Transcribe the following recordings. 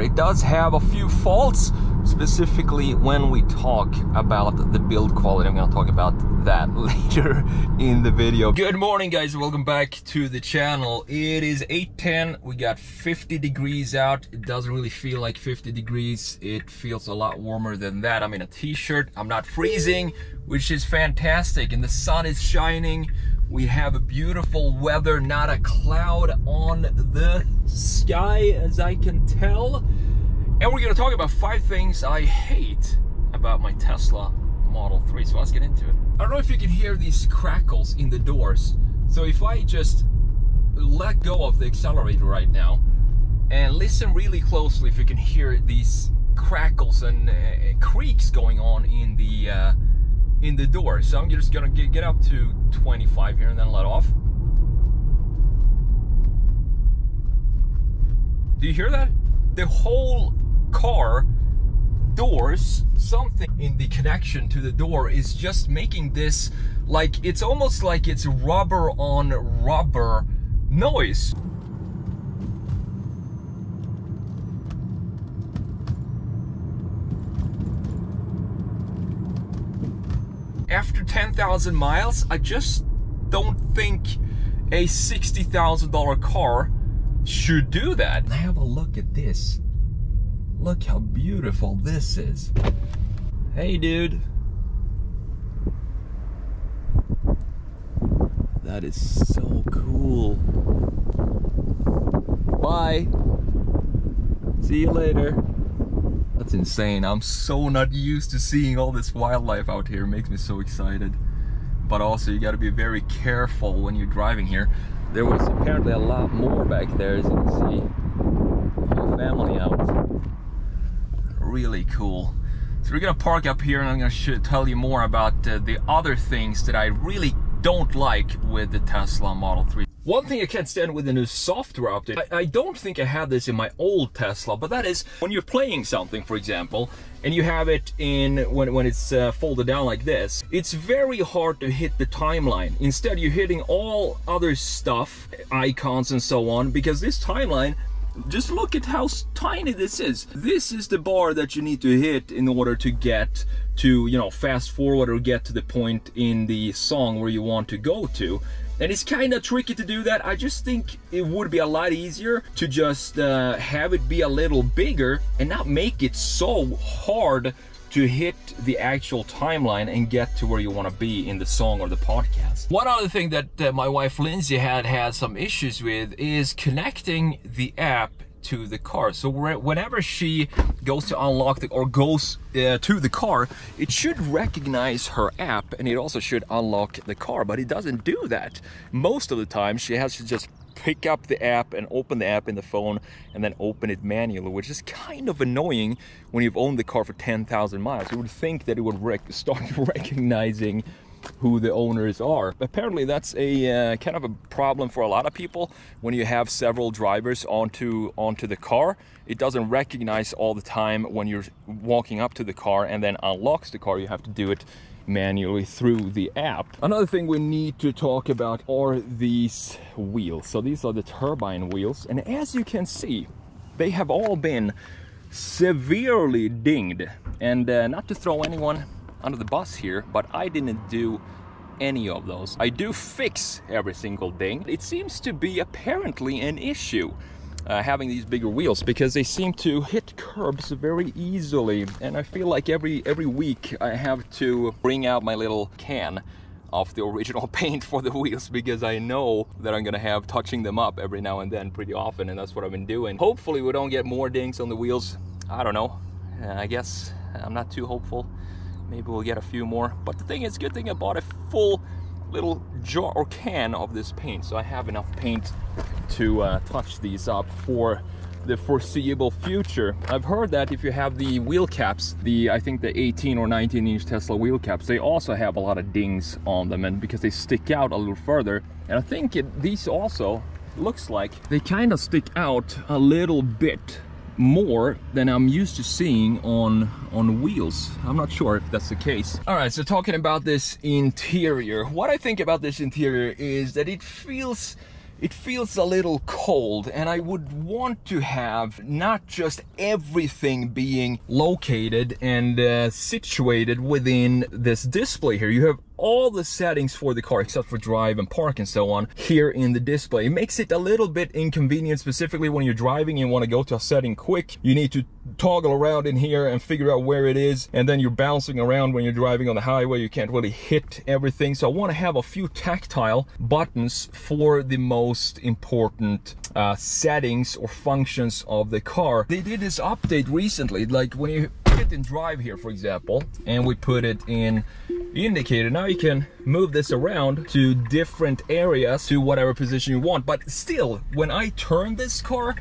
It does have a few faults, specifically when we talk about the build quality. I'm gonna talk about that later in the video. Good morning guys, welcome back to the channel. It is 8.10, we got 50 degrees out. It doesn't really feel like 50 degrees. It feels a lot warmer than that. I'm in a t-shirt, I'm not freezing, which is fantastic. And the sun is shining. We have beautiful weather, not a cloud on the sky as I can tell. And we're gonna talk about five things I hate about my Tesla Model 3. So let's get into it. I don't know if you can hear these crackles in the doors. So if I just let go of the accelerator right now and listen really closely if you can hear these crackles and uh, creaks going on in the uh, in the door. So I'm just gonna get, get up to 25 here and then let off. Do you hear that? The whole car doors, something in the connection to the door is just making this like, it's almost like it's rubber on rubber noise. After 10,000 miles, I just don't think a $60,000 car should do that. Have a look at this. Look how beautiful this is. Hey, dude. That is so cool. Bye. See you later. That's insane. I'm so not used to seeing all this wildlife out here. It makes me so excited. But also you gotta be very careful when you're driving here. There was apparently a lot more back there as you can see. Whole family out. Really cool. So we're gonna park up here and I'm gonna tell you more about uh, the other things that I really don't like with the Tesla Model 3. One thing I can't stand with the new software update, I, I, don't think I had this in my old Tesla, but that is when you're playing something, for example, and you have it in when, when it's uh, folded down like this, it's very hard to hit the timeline. Instead, you're hitting all other stuff, icons and so on, because this timeline just look at how tiny this is. This is the bar that you need to hit in order to get to, you know, fast forward or get to the point in the song where you want to go to. And it's kind of tricky to do that. I just think it would be a lot easier to just uh, have it be a little bigger and not make it so hard to hit the actual timeline and get to where you want to be in the song or the podcast. One other thing that uh, my wife Lindsay had had some issues with is connecting the app to the car. So whenever she goes to unlock the or goes uh, to the car, it should recognize her app and it also should unlock the car, but it doesn't do that. Most of the time she has to just pick up the app and open the app in the phone and then open it manually, which is kind of annoying when you've owned the car for 10,000 miles. You would think that it would start recognizing who the owners are. Apparently that's a uh, kind of a problem for a lot of people when you have several drivers onto onto the car. It doesn't recognize all the time when you're walking up to the car and then unlocks the car. You have to do it manually through the app. Another thing we need to talk about are these wheels. So these are the turbine wheels and as you can see they have all been severely dinged and uh, not to throw anyone under the bus here, but I didn't do any of those. I do fix every single ding. It seems to be apparently an issue. Uh, having these bigger wheels because they seem to hit curbs very easily and I feel like every every week I have to bring out my little can of the original paint for the wheels because I know that I'm gonna have touching them up every now and then pretty often and that's what I've been doing. Hopefully we don't get more dings on the wheels. I don't know. Uh, I guess I'm not too hopeful. Maybe we'll get a few more. But the thing is, good thing I bought a full little jar or can of this paint. So I have enough paint to uh, touch these up for the foreseeable future. I've heard that if you have the wheel caps, the I think the 18 or 19 inch Tesla wheel caps, they also have a lot of dings on them and because they stick out a little further. And I think it, these also looks like they kind of stick out a little bit more than I'm used to seeing on on wheels. I'm not sure if that's the case. All right, so talking about this interior, what I think about this interior is that it feels it feels a little cold and I would want to have not just everything being located and uh, situated within this display here. You have all the settings for the car except for drive and park and so on here in the display. It makes it a little bit inconvenient specifically when you're driving and want to go to a setting quick. You need to toggle around in here and figure out where it is and then you're bouncing around when you're driving on the highway. You can't really hit everything. So I want to have a few tactile buttons for the most important uh, settings or functions of the car. They did this update recently like when you it in drive here for example and we put it in indicator. Now you can move this around to different areas to whatever position you want. But still, when I turn this car,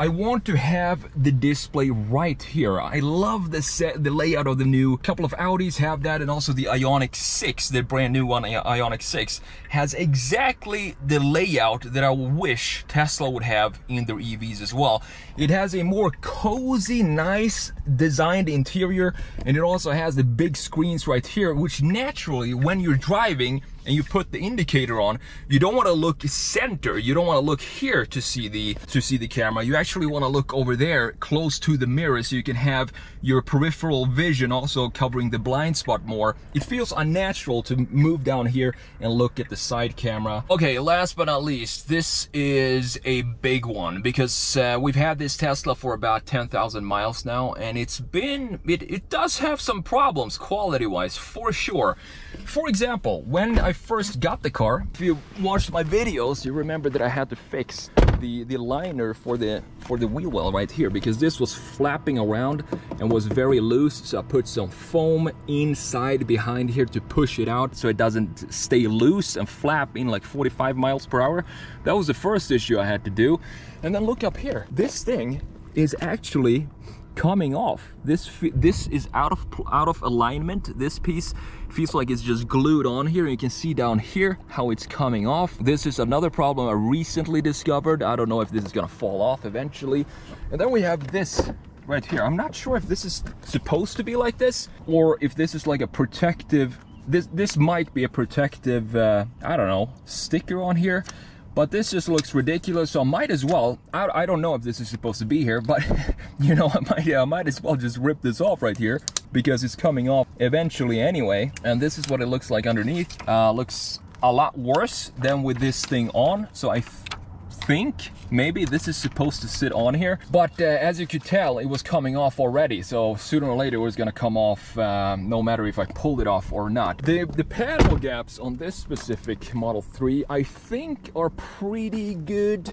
I want to have the display right here. I love the set, the layout of the new. Couple of Audis have that and also the Ioniq 6, the brand new one, Ioniq 6, has exactly the layout that I wish Tesla would have in their EVs as well. It has a more cozy, nice designed interior and it also has the big screens right here, which naturally when you're driving, and you put the indicator on, you don't want to look center. You don't want to look here to see the to see the camera. You actually want to look over there close to the mirror so you can have your peripheral vision also covering the blind spot more. It feels unnatural to move down here and look at the side camera. Okay, last but not least, this is a big one because uh, we've had this Tesla for about 10,000 miles now and it's been, it, it does have some problems quality-wise for sure. For example, when I first got the car, if you watched my videos, you remember that I had to fix the, the liner for the, for the wheel well right here because this was flapping around and was very loose. So I put some foam inside behind here to push it out so it doesn't stay loose and flap in like 45 miles per hour. That was the first issue I had to do. And then look up here. This thing is actually coming off. This this is out of out of alignment. This piece feels like it's just glued on here. You can see down here how it's coming off. This is another problem I recently discovered. I don't know if this is gonna fall off eventually. And then we have this right here. I'm not sure if this is supposed to be like this or if this is like a protective this this might be a protective uh, I don't know sticker on here but this just looks ridiculous so I might as well I, I don't know if this is supposed to be here but you know I might I might as well just rip this off right here because it's coming off eventually anyway and this is what it looks like underneath. Uh, looks a lot worse than with this thing on so I think maybe this is supposed to sit on here but uh, as you could tell it was coming off already so sooner or later it was gonna come off um, no matter if I pulled it off or not. The the panel gaps on this specific Model 3 I think are pretty good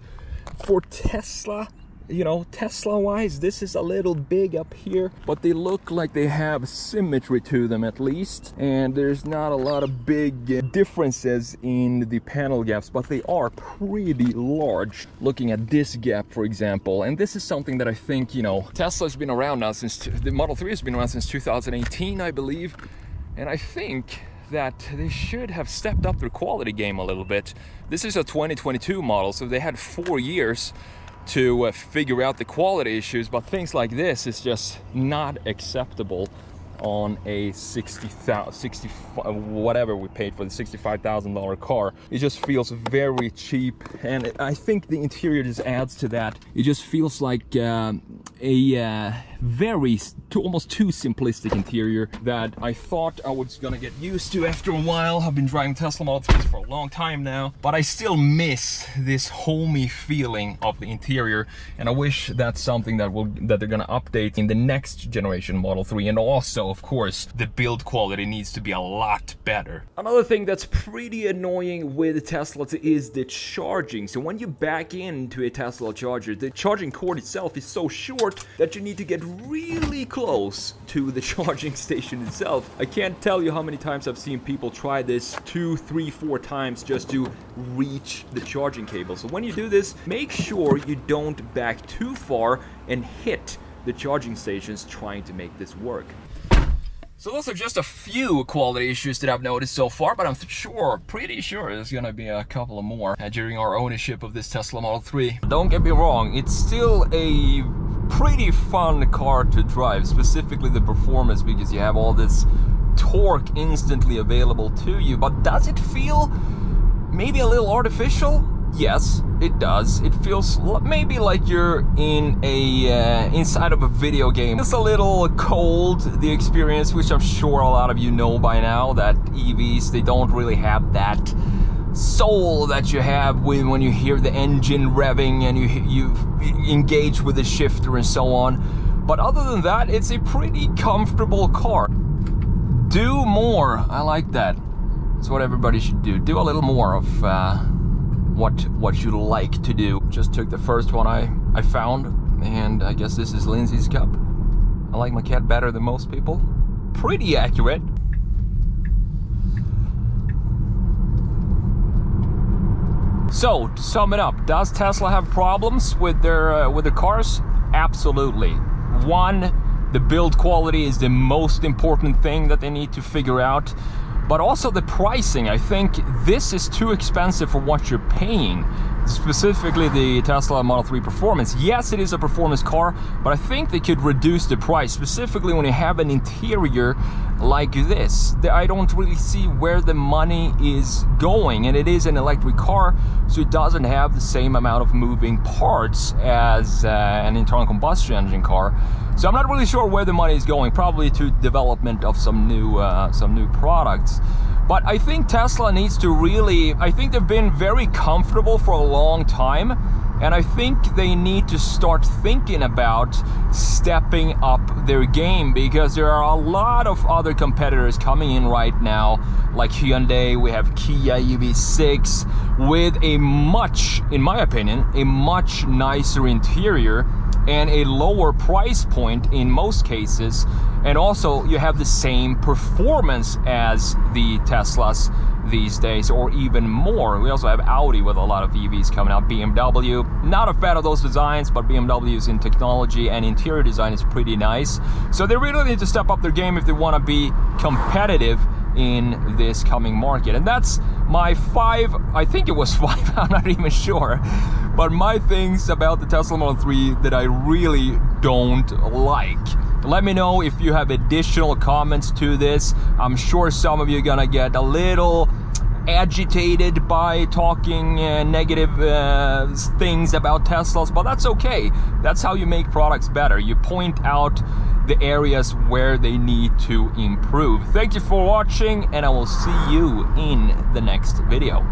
for Tesla you know, Tesla wise, this is a little big up here, but they look like they have symmetry to them at least. And there's not a lot of big uh, differences in the panel gaps, but they are pretty large. Looking at this gap, for example, and this is something that I think, you know, Tesla's been around now since, the Model 3 has been around since 2018, I believe. And I think that they should have stepped up their quality game a little bit. This is a 2022 model, so they had four years to uh, figure out the quality issues, but things like this is just not acceptable on a 60,000, 60, whatever we paid for the $65,000 car. It just feels very cheap. And I think the interior just adds to that. It just feels like uh, a uh, very, too, almost too simplistic interior that I thought I was gonna get used to after a while. I've been driving Tesla Model 3s for a long time now, but I still miss this homey feeling of the interior. And I wish that's something that will that they're gonna update in the next generation Model 3. And also, of course, the build quality needs to be a lot better. Another thing that's pretty annoying with Tesla is the charging. So when you back into a Tesla charger, the charging cord itself is so short that you need to get really close to the charging station itself. I can't tell you how many times I've seen people try this two, three, four times just to reach the charging cable. So when you do this, make sure you don't back too far and hit the charging stations trying to make this work. So those are just a few quality issues that I've noticed so far, but I'm sure, pretty sure there's gonna be a couple of more uh, during our ownership of this Tesla Model 3. Don't get me wrong, it's still a pretty fun car to drive, specifically the performance because you have all this torque instantly available to you. But does it feel maybe a little artificial? Yes, it does. It feels maybe like you're in a uh, inside of a video game. It's a little cold, the experience, which I'm sure a lot of you know by now, that EVs, they don't really have that soul that you have when, when you hear the engine revving and you, you engage with the shifter and so on. But other than that, it's a pretty comfortable car. Do more. I like that. That's what everybody should do. Do a little more of uh, what what you like to do. Just took the first one I, I found, and I guess this is Lindsay's cup. I like my cat better than most people. Pretty accurate. So, to sum it up, does Tesla have problems with their uh, with their cars? Absolutely. One, the build quality is the most important thing that they need to figure out but also the pricing. I think this is too expensive for what you're paying. Specifically the Tesla Model 3 Performance. Yes, it is a performance car, but I think they could reduce the price, specifically when you have an interior like this. I don't really see where the money is going, and it is an electric car, so it doesn't have the same amount of moving parts as uh, an internal combustion engine car. So I'm not really sure where the money is going, probably to development of some new, uh, some new products. But I think Tesla needs to really, I think they've been very comfortable for a long time. And I think they need to start thinking about stepping up their game because there are a lot of other competitors coming in right now, like Hyundai, we have Kia EV6 with a much, in my opinion, a much nicer interior and a lower price point in most cases. And also you have the same performance as the Teslas these days or even more. We also have Audi with a lot of EVs coming out, BMW. Not a fan of those designs, but BMW's in technology and interior design is pretty nice. So they really need to step up their game if they want to be competitive in this coming market. And that's my five, I think it was five, I'm not even sure, but my things about the Tesla Model 3 that I really don't like. Let me know if you have additional comments to this. I'm sure some of you are gonna get a little agitated by talking uh, negative uh, things about Teslas, but that's okay. That's how you make products better. You point out the areas where they need to improve. Thank you for watching and I will see you in the next video.